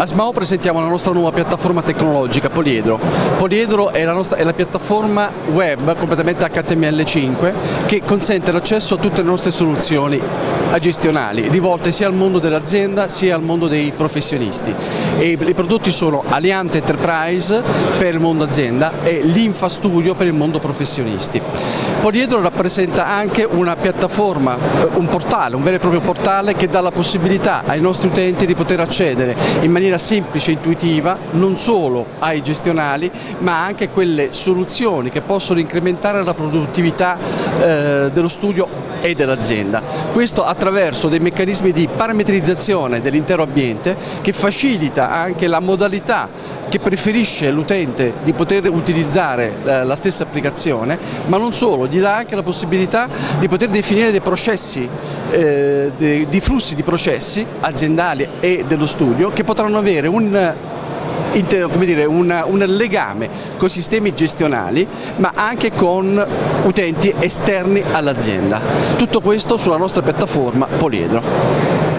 A SMAO presentiamo la nostra nuova piattaforma tecnologica Poliedro. Poliedro è la, nostra, è la piattaforma web completamente HTML5 che consente l'accesso a tutte le nostre soluzioni gestionali rivolte sia al mondo dell'azienda sia al mondo dei professionisti. E I prodotti sono Aliante Enterprise per il mondo azienda e l'Infa Studio per il mondo professionisti. Poliedro rappresenta anche una piattaforma, un portale, un vero e proprio portale che dà la possibilità ai nostri utenti di poter accedere in maniera semplice e intuitiva non solo ai gestionali ma anche quelle soluzioni che possono incrementare la produttività eh, dello studio e dell'azienda. Questo attraverso dei meccanismi di parametrizzazione dell'intero ambiente che facilita anche la modalità che preferisce l'utente di poter utilizzare eh, la stessa applicazione, ma non solo, gli dà anche la possibilità di poter definire dei processi, eh, di flussi di processi aziendali e dello studio che potranno avere un dire, un, un legame con sistemi gestionali ma anche con utenti esterni all'azienda. Tutto questo sulla nostra piattaforma Poliedro.